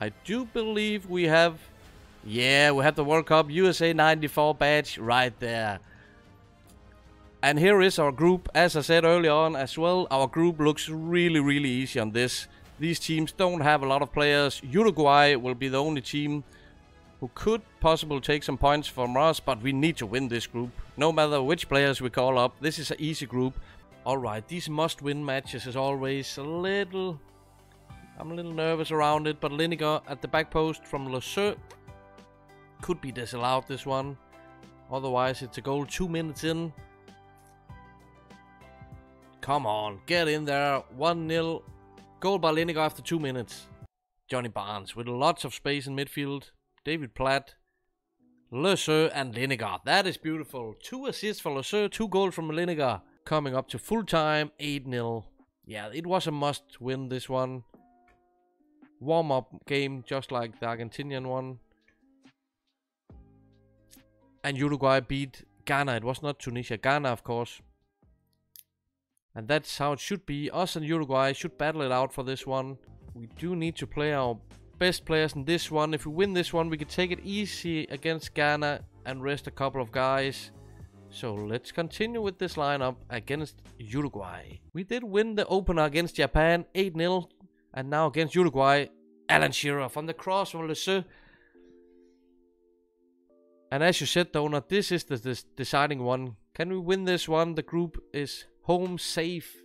I do believe we have... Yeah, we have the World Cup USA 94 badge right there. And here is our group. As I said earlier on as well, our group looks really, really easy on this. These teams don't have a lot of players. Uruguay will be the only team who could possibly take some points from us, but we need to win this group. No matter which players we call up, this is an easy group. Alright, these must-win matches is always a little... I'm a little nervous around it, but Lineker at the back post from Saux could be disallowed this one. Otherwise, it's a goal two minutes in. Come on, get in there. 1-0. Goal by Lineker after two minutes. Johnny Barnes with lots of space in midfield. David Platt, Le Saux and Lineker. That is beautiful. Two assists for Le Saux, two goals from Lineker. Coming up to full time, 8-0. Yeah, it was a must win this one. Warm-up game, just like the Argentinian one. And Uruguay beat Ghana. It was not Tunisia. Ghana, of course. And that's how it should be. Us and Uruguay should battle it out for this one. We do need to play our best players in this one. If we win this one, we can take it easy against Ghana and rest a couple of guys. So let's continue with this lineup against Uruguay. We did win the opener against Japan 8-0. And now against Uruguay, Alan Shearer from the cross from Le. And as you said, Donut, this is the this deciding one. Can we win this one? The group is home safe.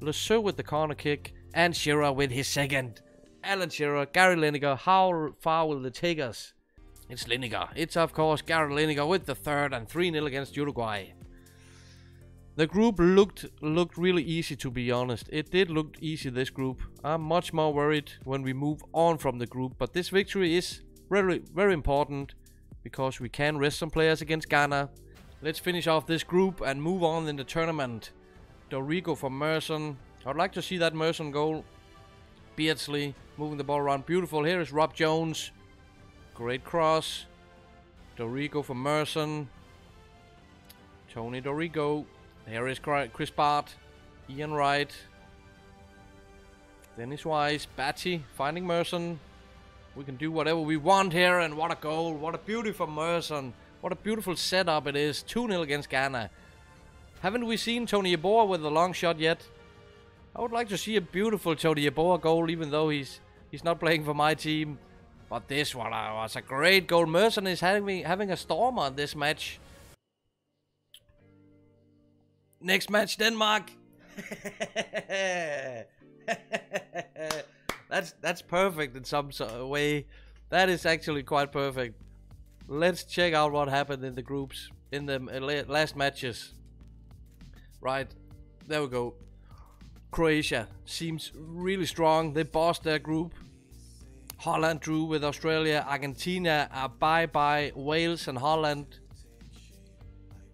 Le with the corner kick and Shearer with his second. Alan Shearer, Gary Lineker, how far will they take us? It's Lineker. It's of course Gary Lineker with the third and 3-0 against Uruguay. The group looked looked really easy to be honest. It did look easy this group. I'm much more worried when we move on from the group, but this victory is very very important because we can rest some players against Ghana. Let's finish off this group and move on in the tournament. Dorigo for Merson. I'd like to see that Merson goal. Beardsley moving the ball around. Beautiful. Here is Rob Jones. Great cross. Dorigo for Merson. Tony Dorigo. Here is Chris Bart. Ian Wright. Dennis Wise. Batty finding Merson. We can do whatever we want here. And what a goal. What a beautiful Merson. What a beautiful setup it is. 2-0 against Ghana. Haven't we seen Tony Yeboah with a long shot yet? I would like to see a beautiful Tony Yeboah goal, even though he's he's not playing for my team. But this one uh, was a great goal. Merson is having having a storm on this match. Next match, Denmark. that's that's perfect in some sort of way. That is actually quite perfect. Let's check out what happened in the groups in the uh, last matches. Right, there we go. Croatia seems really strong. They bossed their group. Holland drew with Australia. Argentina are bye-bye. Wales and Holland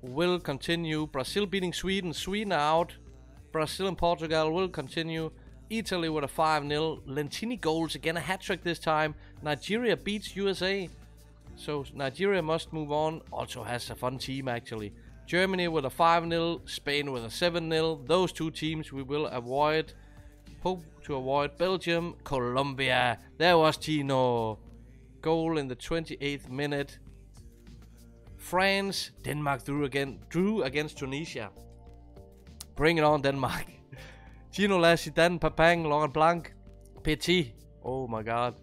will continue. Brazil beating Sweden. Sweden out. Brazil and Portugal will continue. Italy with a 5-0. Lentini goals again. A hat-trick this time. Nigeria beats USA. So Nigeria must move on. Also has a fun team actually. Germany with a 5-0, Spain with a 7-0. Those two teams we will avoid. Hope to avoid Belgium, Colombia. There was Tino. Goal in the 28th minute. France, Denmark drew again, drew against Tunisia. Bring it on, Denmark. Gino Lassi, Dan Papang, Laurent Blanc, Petit. Oh my god.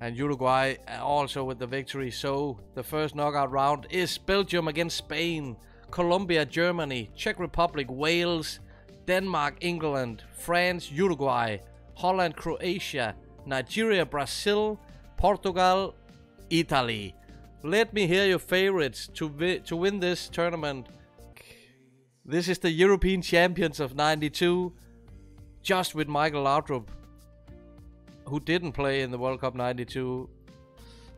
And Uruguay uh, also with the victory. So the first knockout round is Belgium against Spain. Colombia, Germany, Czech Republic, Wales, Denmark, England, France, Uruguay, Holland, Croatia, Nigeria, Brazil, Portugal, Italy. Let me hear your favorites to, to win this tournament. This is the European champions of 92, just with Michael Laudrup, who didn't play in the World Cup 92.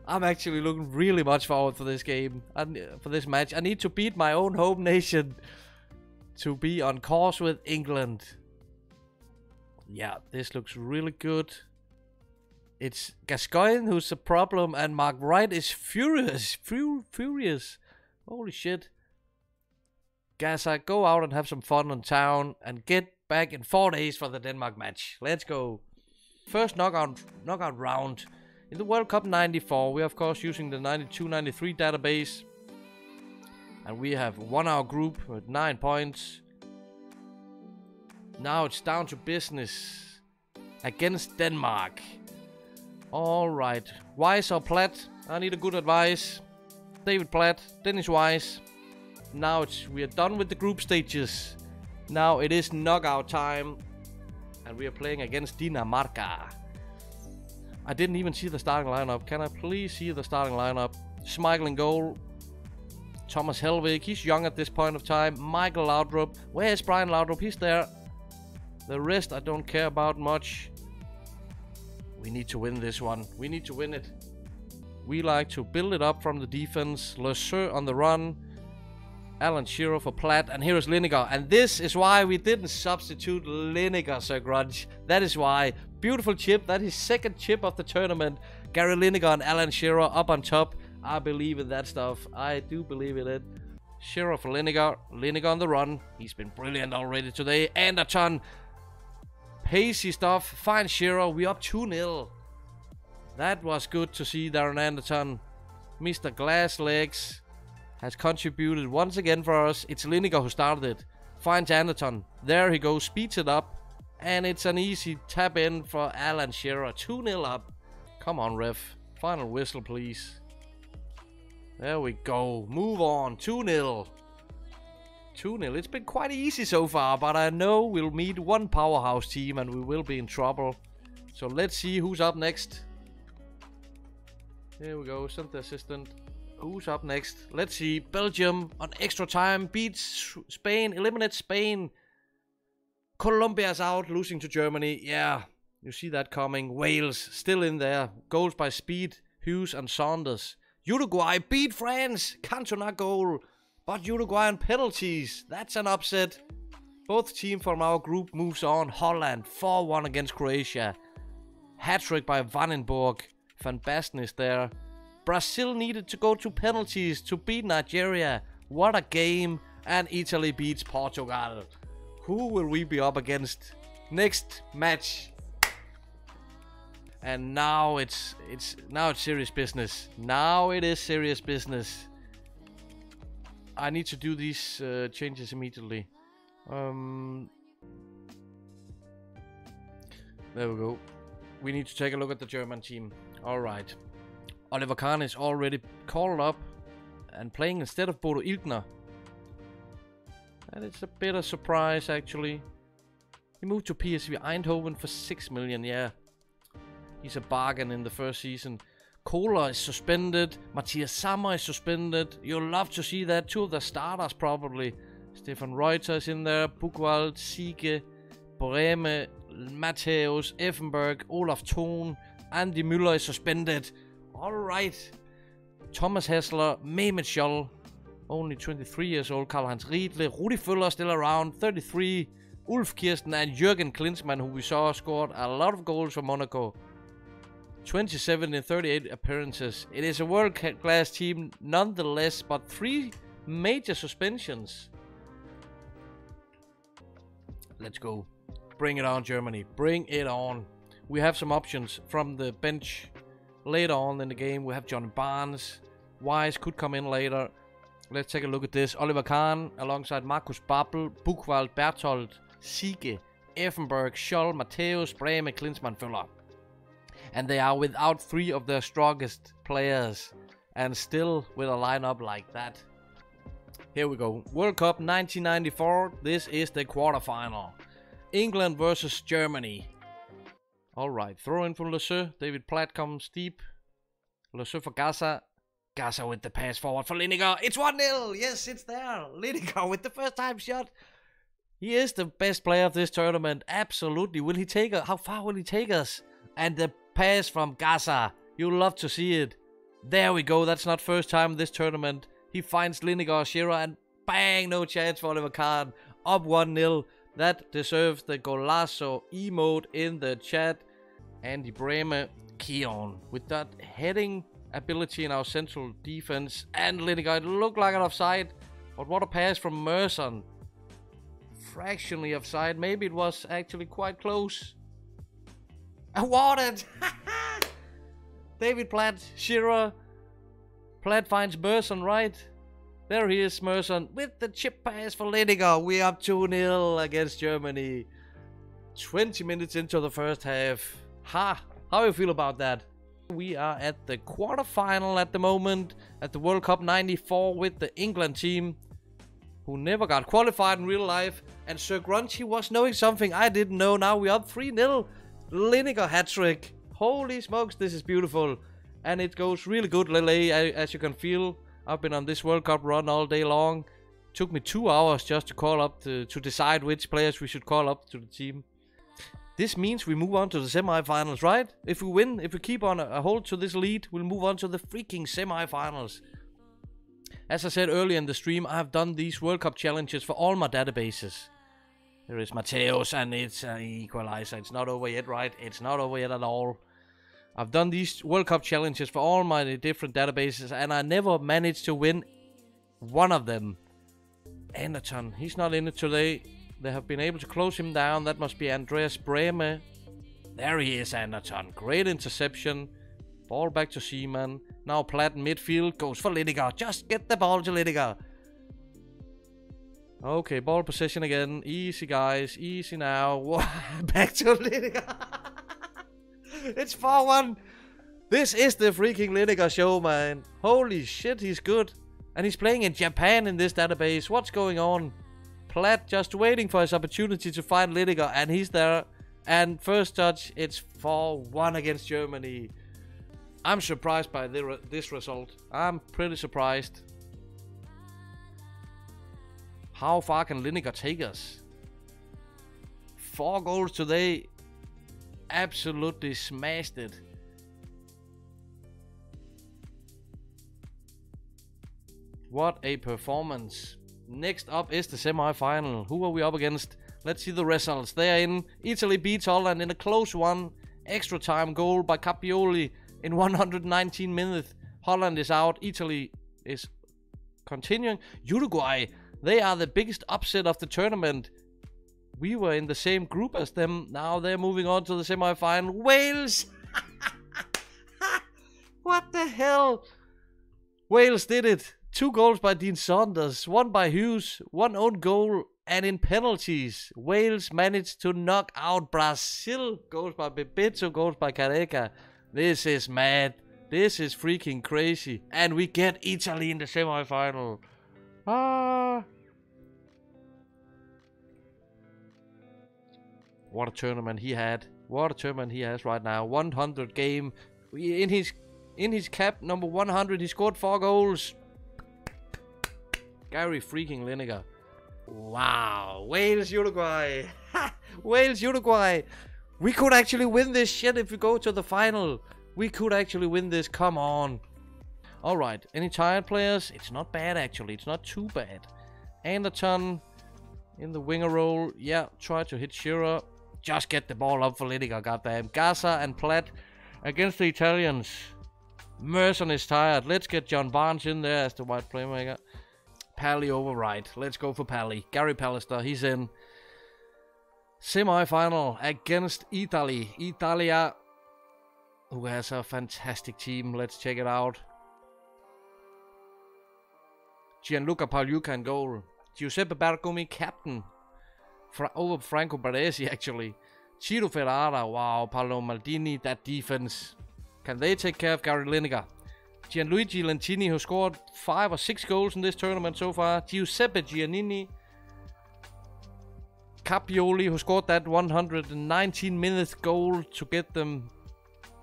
I'm actually looking really much forward for this game and uh, for this match. I need to beat my own home nation to be on course with England. Yeah, this looks really good. It's Gascoigne who's the problem, and Mark Wright is furious. Fur furious. Holy shit. Gaza, go out and have some fun in town and get back in four days for the Denmark match. Let's go. First knockout knockout round In the World Cup 94, we are of course using the 92-93 database. And we have won our group with 9 points. Now it's down to business against Denmark. Alright, Wise or Platt? I need a good advice. David Platt, Dennis Wise. Now it's we are done with the group stages. Now it is knockout time. And we are playing against Dinamarca. I didn't even see the starting lineup. Can I please see the starting lineup? Schmeichel goal. Thomas Helveg, he's young at this point of time. Michael Laudrup. Where's Brian Laudrup? He's there. The rest I don't care about much. We need to win this one. We need to win it. We like to build it up from the defense. Le on the run. Alan Shearer for Platt. And here is Lineker. And this is why we didn't substitute Lineker, Sir Grudge. That is why. Beautiful chip. That is second chip of the tournament. Gary Lineker and Alan Shearer up on top. I believe in that stuff. I do believe in it. Shearer for Lineker. Lineker on the run. He's been brilliant already today. Anderton. Pacey stuff. Fine Shearer. We up 2-0. That was good to see Darren Anderton. Mr. Glass Legs has contributed once again for us. It's Lineker who started it. Finds Anderton. There he goes. Speeds it up. And it's an easy tap in for Alan Shearer. 2-0 up. Come on, ref. Final whistle, please. There we go. Move on. 2-0. 2-0. It's been quite easy so far, but I know we'll meet one powerhouse team and we will be in trouble. So let's see who's up next. Here we go. Send the assistant. Who's up next? Let's see. Belgium on extra time beats Spain, eliminates Spain. Colombia's out, losing to Germany. Yeah, you see that coming. Wales still in there. Goals by Speed, Hughes, and Saunders. Uruguay beat France. Cantona goal. But Uruguay on penalties. That's an upset. Both team from our group moves on. Holland 4-1 against Croatia. Hat-trick by Vandenborg. Van Basten is there. Brazil needed to go to penalties to beat Nigeria. What a game. And Italy beats Portugal. Who will we be up against next match? And now it's it's now it's serious business. Now it is serious business. I need to do these uh, changes immediately. Um, there we go. We need to take a look at the German team. All right. Oliver Kahn is already called up and playing instead of Bodo Illgner. And it's a bit of surprise actually. He moved to PSV Eindhoven for 6 million, yeah. He's a bargain in the first season. Kohler is suspended. Matthias Sammer is suspended. You'll love to see that. Two of the starters probably. Stefan Reuter is in there. Buchwald, Siege, Brehme, Matthäus, Effenberg, Olaf Thon. Andy Möller is suspended. Alright. Thomas Hässler, Mehmet Scholl, only 23 years old, Karl-Heinz Riedle, Rudi Völler still around, 33, Ulf Kirsten and Jürgen Klinsmann, who we saw scored a lot of goals for Monaco. 27 in 38 appearances. It is a world-class team nonetheless, but three major suspensions. Let's go. Bring it on, Germany. Bring it on. We have some options from the bench later on in the game. We have John Barnes. Wise could come in later. Let's take a look at this. Oliver Kahn alongside Markus Babbel, Buchwald, Berthold, Siege, Effenberg, Scholl, Matthäus, Brehme, Klinsmann, Völler. And they are without three of their strongest players. And still with a lineup like that. Here we go. World Cup 1994. This is the quarterfinal. England versus Germany. Alright, throw in from Le Saux. David Platt comes deep. Le Saux for Gaza. Gaza with the pass forward for Lineker. It's 1-0. Yes, it's there. Lineker with the first time shot. He is the best player of this tournament. Absolutely. Will he take us? How far will he take us? And the pass from Gaza. You'll love to see it. There we go. That's not first time this tournament. He finds Lineker, Shearer, and bang, no chance for Oliver Kahn. Up 1-0. That deserves the Golasso emote in the chat. Andy Brehme, Keown. With that heading ability in our central defense. And Lineker, it looked like an offside. But what a pass from Merson. Fractionally offside. Maybe it was actually quite close. Awarded! David Platt, Shearer. Platt finds Merson right. There he is, Merson, with the chip pass for Lineker. We are 2-0 against Germany. 20 minutes into the first half. Ha! How do you feel about that? We are at the quarterfinal at the moment at the World Cup 94 with the England team who never got qualified in real life. And Sir Grunchy was knowing something I didn't know. Now we're up 3-0. Lineker hat-trick. Holy smokes, this is beautiful. And it goes really good, Lele, as you can feel. I've been on this World Cup run all day long. Took me two hours just to call up to, to decide which players we should call up to the team. This means we move on to the semi-finals, right? If we win, if we keep on a hold to this lead, we'll move on to the freaking semi-finals. As I said earlier in the stream, I have done these World Cup challenges for all my databases. There is Matthäus, and it's an equalizer. It's not over yet, right? It's not over yet at all. I've done these World Cup challenges for all my different databases and I never managed to win one of them. Anderton, he's not in it today. They have been able to close him down. That must be Andreas Brehme. There he is, Anderton. Great interception. Ball back to Seaman. Now Platt midfield goes for Lineker. Just get the ball to Lineker. Okay, ball possession again. Easy, guys. Easy now. back to Lineker. it's 4-1. This is the freaking Lineker show, man. Holy shit, he's good. And he's playing in Japan in this database. What's going on? Platt just waiting for his opportunity to find Lineker, and he's there. And first touch, it's 4-1 against Germany. I'm surprised by the, this result. I'm pretty surprised. How far can Lineker take us? Four goals today. Absolutely smashed it. What a performance. Next up is the semi-final. Who are we up against? Let's see the results. They are in. Italy beats Holland in a close one. Extra time goal by Capioli in 119 minutes. Holland is out. Italy is continuing. Uruguay, they are the biggest upset of the tournament. We were in the same group as them. Now they're moving on to the semi-final. Wales! what the hell? Wales did it. Two goals by Dean Saunders, one by Hughes, one own goal, and in penalties, Wales managed to knock out Brazil. Goals by Bebeto, goals by Careca. This is mad. This is freaking crazy. And we get Italy in the semi-final. Ah. What a tournament he had. What a tournament he has right now. 100 game. In his in his cap number 100, he scored four goals. Gary freaking Lineker. Wow. Wales, Uruguay. Wales, Uruguay. We could actually win this shit if we go to the final. We could actually win this. Come on. Alright. Any tired players? It's not bad, actually. It's not too bad. Anderton in the winger role. Yeah, try to hit Shearer. Just get the ball up for Lineker, goddamn. Gaza and Platt against the Italians. Merson is tired. Let's get John Barnes in there as the white playmaker. Pally over right. Let's go for Pally. Gary Pallister, he's in. Semi-final against Italy. Italia, who has a fantastic team. Let's check it out. Gianluca Pagliuca in goal. Giuseppe Bergomi, captain. Fra over Franco Baresi, actually. Ciro Ferrara, wow. Paolo Maldini, that defense. Can they take care of Gary Lineker? Gianluigi Lentini, who scored five or six goals in this tournament so far. Giuseppe Giannini. Capioli, who scored that 119 minutes goal to get them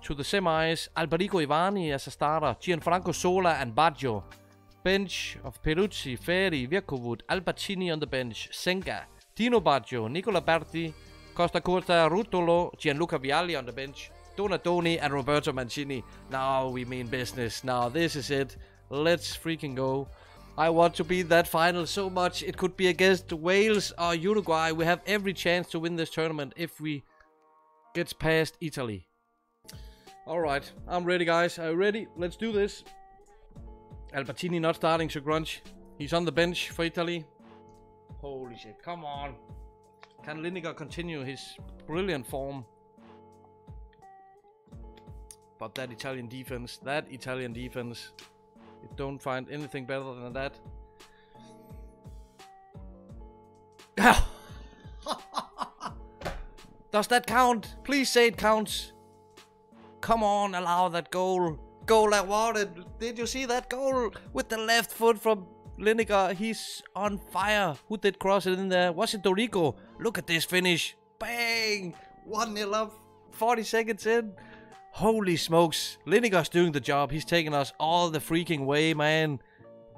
to the semis. Alberigo Evani as a starter. Gianfranco Zola and Baggio. Bench of Peruzzi, Ferri, Vierchowod, Albertini on the bench. Senga, Dino Baggio, Nicola Berti, Costacurta, Rutolo, Gianluca Vialli on the bench. Donadoni and Roberto Mancini. Now we mean business. Now this is it. Let's freaking go. I want to be that final so much. It could be against Wales or Uruguay. We have every chance to win this tournament if we get past Italy. Alright, I'm ready guys. Are you ready? Let's do this. Albertini not starting to grunge. He's on the bench for Italy. Holy shit, come on. Can Lineker continue his brilliant form? But that Italian defense, that Italian defense, you don't find anything better than that. Does that count? Please say it counts. Come on, allow that goal. Goal awarded. Did you see that goal with the left foot from Lineker? He's on fire. Who did cross it in there? Was it Dorigo? Look at this finish. Bang! 1 0 up. 40 seconds in. Holy smokes. Lineker's doing the job. He's taking us all the freaking way, man.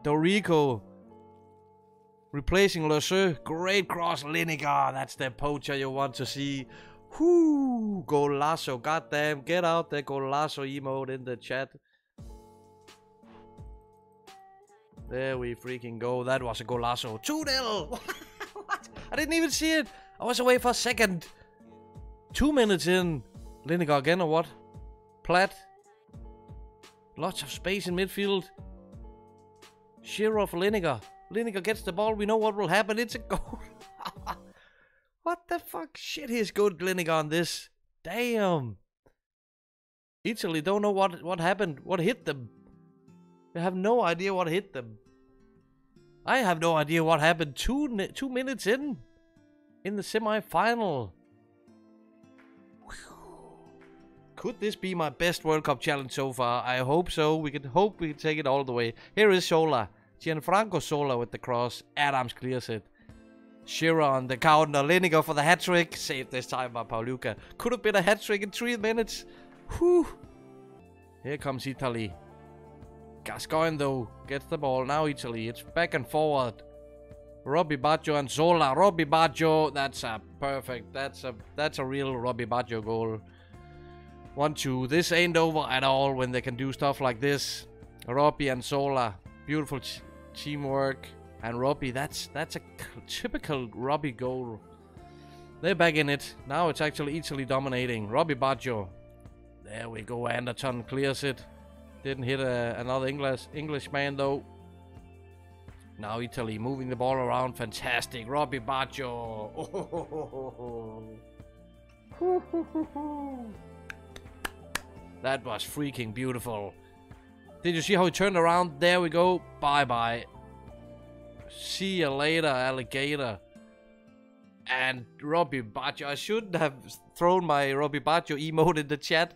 Dorigo replacing Le Great cross, Lineker. That's the poacher you want to see. Whoo! Golasso. Goddamn. Get out the Golasso emote in the chat. There we freaking go. That was a Golasso. 2 0. what? I didn't even see it. I was away for a second. Two minutes in. Lineker again or what? Platt. Lots of space in midfield. Shearer for Lineker. Lineker gets the ball. We know what will happen. It's a goal. what the fuck? Shit, he's good, Lineker, on this. Damn. Italy don't know what, what happened. What hit them. They have no idea what hit them. I have no idea what happened two, two minutes in. In the semi-final. Could this be my best World Cup challenge so far? I hope so. We can hope we can take it all the way. Here is Zola. Gianfranco Zola with the cross. Adams clears it. On the counter. Lineker for the hat-trick. Saved this time by Pagliuca. Could have been a hat-trick in three minutes. Whew. Here comes Italy. Gascoigne though gets the ball. Now Italy. It's back and forward. Robbie Baggio and Zola. Robbie Baggio. That's a perfect. That's a that's a real Robbie Baggio goal. One, two. This ain't over at all when they can do stuff like this. Robbie and Zola. Beautiful teamwork. And Robbie, that's that's a typical Robbie goal. They're back in it. Now it's actually Italy dominating. Robbie Baggio. There we go. Anderton clears it. Didn't hit a, another English Englishman though. Now Italy moving the ball around. Fantastic. Robbie Baggio. Oh. That was freaking beautiful. Did you see how he turned around? There we go. Bye-bye. See you later, alligator. And Robbie Baggio. I shouldn't have thrown my Robbie Baggio emote in the chat.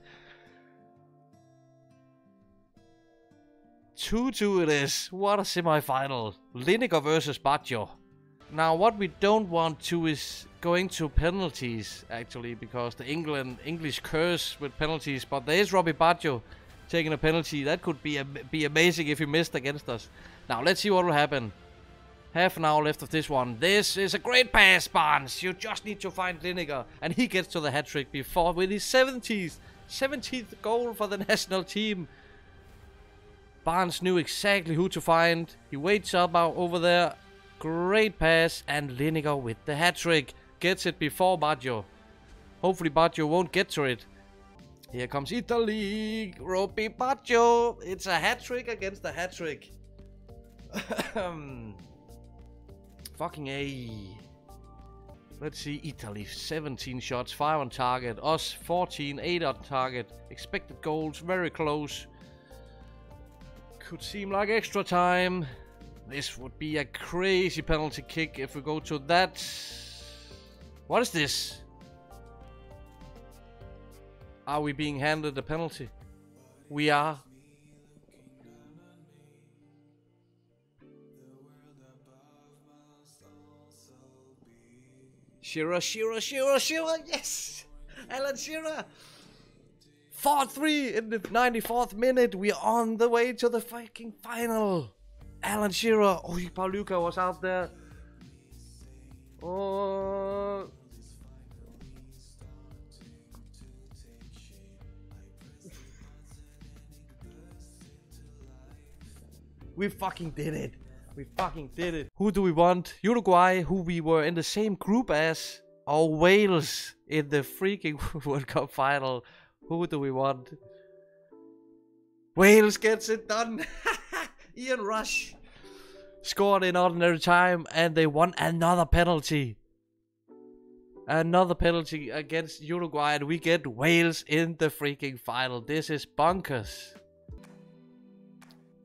2-2 it is. What a semi-final. Lineker versus Baggio. Now what we don't want to is going to penalties actually because the England English curse with penalties. But there is Robbie Baggio taking a penalty. That could be be amazing if he missed against us. Now let's see what will happen. Half an hour left of this one. This is a great pass, Barnes. You just need to find Lineker. And he gets to the hat-trick before with his 70th. 17th goal for the national team. Barnes knew exactly who to find. He waits up out over there. Great pass. And Lineker with the hat-trick gets it before Baggio. Hopefully Baggio won't get to it. Here comes Italy. Robbie Baggio. It's a hat trick against a hat trick. Um, Fucking A. Let's see, Italy, 17 shots, 5 on target. Us, 14, 8 on target. Expected goals, very close. Could seem like extra time. This would be a crazy penalty kick if we go to that what is this? Are we being handed a penalty? We are. Shearer, Shira, Shira, Shira, yes! Alan Shira! 4-3 in the 94th minute. We're on the way to the fucking final. Alan Shearer. Oh, Pagliuca was out there. Oh. We fucking did it. We fucking did it. Who do we want? Uruguay, who we were in the same group as, or Wales in the freaking World Cup final? Who do we want? Wales gets it done. Ian Rush scored in ordinary time and they won another penalty. Another penalty against Uruguay, and we get Wales in the freaking final. This is bonkers.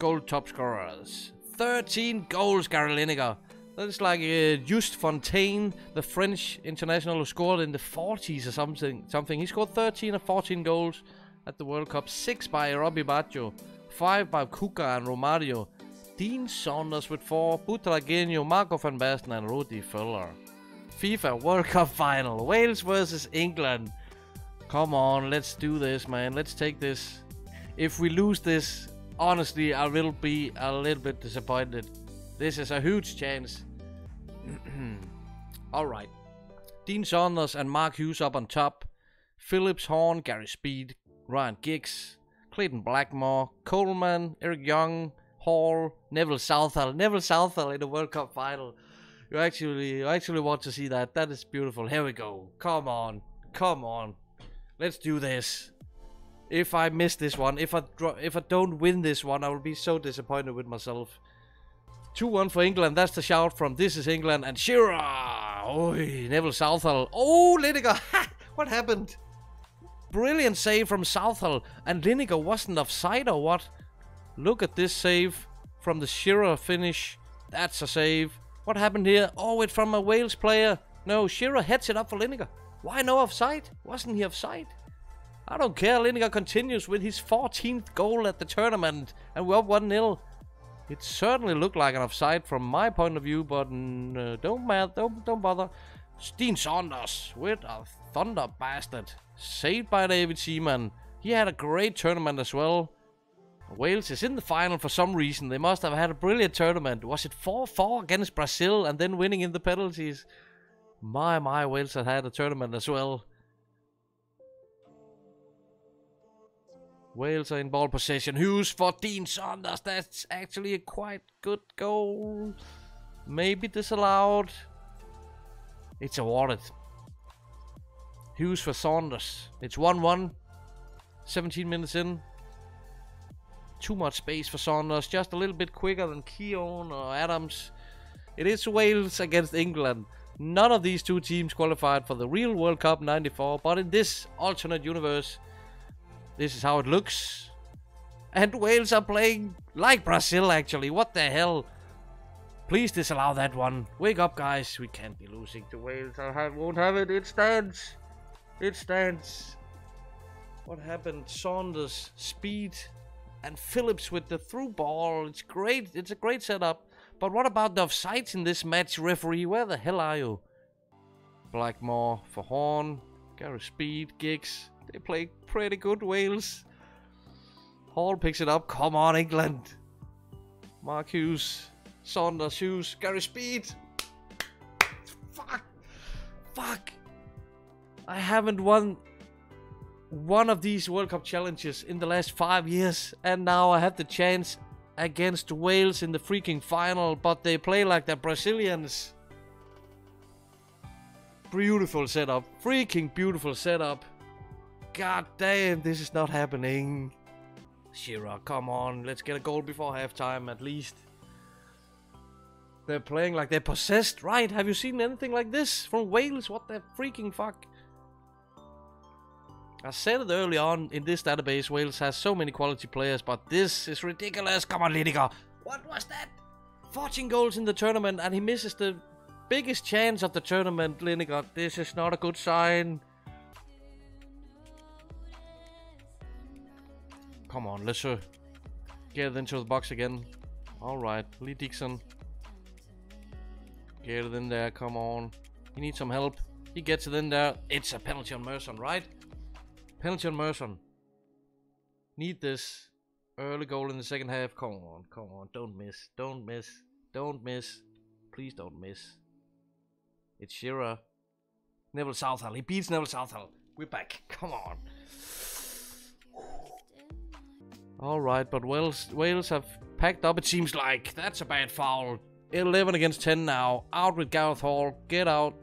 Gold top scorers. 13 goals, Gary Lineker. That's like uh, Just Fontaine, the French international who scored in the 40s or something. Something. He scored 13 or 14 goals at the World Cup. Six by Robbie Baggio, five by Kuka and Romario. Dean Saunders with four, Butragueño, Marco van Basten and Rudi Völler. FIFA World Cup final. Wales versus England. Come on, let's do this, man. Let's take this. If we lose this, honestly, I will be a little bit disappointed. This is a huge chance. Alright. Dean Saunders and Mark Hughes up on top. Phillips, Horne, Gary Speed, Ryan Giggs, Clayton Blackmore, Coleman, Eric Young, Hall, Neville Southall. Neville Southall in the World Cup final. You actually, you actually want to see that. That is beautiful. Here we go. Come on, come on. Let's do this. If I miss this one, if I if I don't win this one, I will be so disappointed with myself. 2-1 for England. That's the shout from This is England and Shearer. Oi, Neville Southall. Oh, Lineker. what happened? Brilliant save from Southall. And Lineker wasn't offside or what? Look at this save from the Shearer finish. That's a save. What happened here? Oh, it's from a Wales player. No, Shearer heads it up for Lineker. Why no offside? Wasn't he offside? I don't care. Lineker continues with his 14th goal at the tournament, and we're up 1 0. It certainly looked like an offside from my point of view, but uh, don't mad, don't don't bother. Dean Saunders with a thunder bastard, saved by David Seaman. He had a great tournament as well. Wales is in the final for some reason. They must have had a brilliant tournament. Was it 4-4 against Brazil and then winning in the penalties? My, my, Wales had had a tournament as well. Wales are in ball possession. Hughes for Dean Saunders. That's actually a quite good goal. Maybe disallowed. It's awarded. Hughes for Saunders. It's 1-1. 17 minutes in. Too much space for Saunders. Just a little bit quicker than Keown or Adams. It is Wales against England. None of these two teams qualified for the real World Cup 94, but in this alternate universe, this is how it looks. And Wales are playing like Brazil, actually. What the hell? Please disallow that one. Wake up, guys. We can't be losing to Wales. I won't have it. It stands. It stands. What happened? Saunders, speed, and Phillips with the through ball. It's great. It's a great setup. But what about the offsides in this match, referee? Where the hell are you? Blackmore for Horne. Gary Speed, Giggs. They play pretty good, Wales. Hall picks it up. Come on, England. Mark Hughes. Saunders Hughes. Gary Speed. Fuck. Fuck. I haven't won one of these World Cup challenges in the last five years, and now I have the chance against Wales in the freaking final, but they play like the Brazilians. Beautiful setup. Freaking beautiful setup. God damn, this is not happening. Shira, come on. Let's get a goal before halftime at least. They're playing like they're possessed, right? Have you seen anything like this from Wales? What the freaking fuck? I said it early on in this database, Wales has so many quality players, but this is ridiculous. Come on, Lineker. What was that? 14 goals in the tournament and he misses the biggest chance of the tournament, Lineker. This is not a good sign. Come on, let's uh, get it into the box again. Alright, Lee Dixon. Get it in there, come on. He needs some help. He gets it in there. It's a penalty on Merson, right? Penalty on Merson. Need this. Early goal in the second half. Come on, come on. Don't miss. Don't miss. Don't miss. Please don't miss. It's Shira. Neville Southall. He beats Neville Southall. We're back. Come on. Alright, but Wales, Wales have packed up, it seems like. That's a bad foul. 11 against 10 now. Out with Gareth Hall. Get out.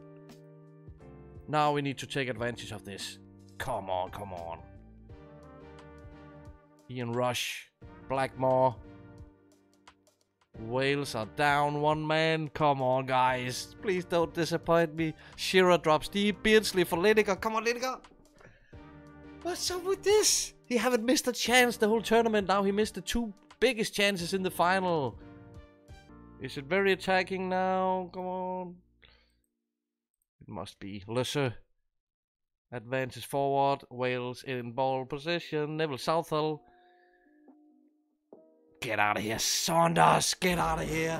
Now we need to take advantage of this. Come on, come on. Ian Rush. Blackmore. Wales are down one man. Come on, guys. Please don't disappoint me. Shearer drops deep. Beardsley for Lineker. Come on, Lineker. What's up with this? He haven't missed a chance the whole tournament. Now he missed the two biggest chances in the final. Is it very attacking now? Come on. It must be. Lesser. Advances forward. Wales in ball position. Neville Southall. Get out of here, Saunders! Get out of here!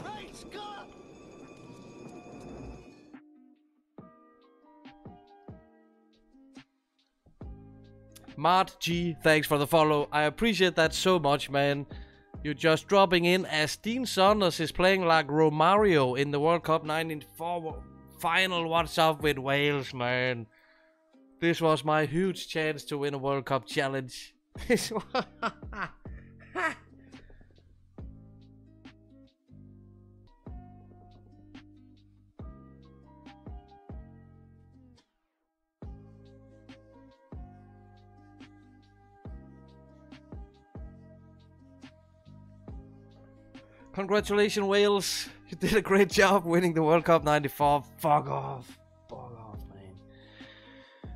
Mart G, thanks for the follow. I appreciate that so much, man. You're just dropping in as Dean Saunders is playing like Romario in the World Cup 1994 final. What's up with Wales, man? This was my huge chance to win a World Cup challenge. This Congratulations, Wales. You did a great job winning the World Cup 94. Fuck off. Fuck off, man.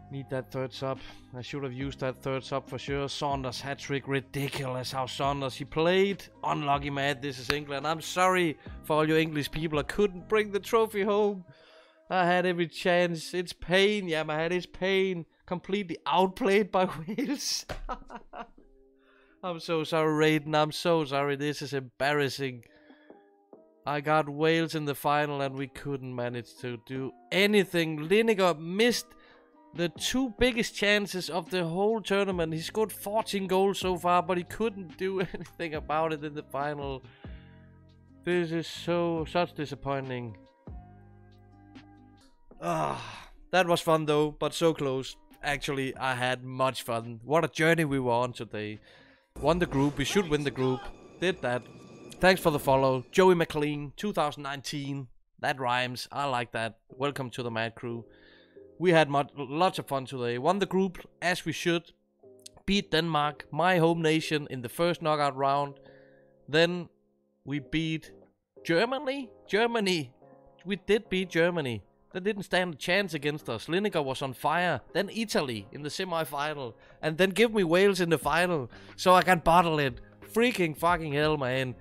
Need that third sub. I should have used that third sub for sure. Saunders hat trick. Ridiculous how Saunders he played. Unlucky, man. This is England. I'm sorry for all you English people. I couldn't bring the trophy home. I had every chance. It's pain. Yeah, my head is pain. Completely outplayed by Wales. I'm so sorry, Raiden. I'm so sorry. This is embarrassing. I got Wales in the final and we couldn't manage to do anything. Lineker missed the two biggest chances of the whole tournament. He scored 14 goals so far, but he couldn't do anything about it in the final. This is so such disappointing. Ah, that was fun though, but so close. Actually, I had much fun. What a journey we were on today. Won the group. We should win the group. Did that. Thanks for the follow. Joey McLean, 2019. That rhymes. I like that. Welcome to the Mad Crew. We had much, lots of fun today. Won the group as we should. Beat Denmark, my home nation, in the first knockout round. Then we beat Germany. Germany. We did beat Germany. They didn't stand a chance against us. Lineker was on fire. Then Italy in the semi-final. And then give me Wales in the final. So I can bottle it. Freaking fucking hell, man.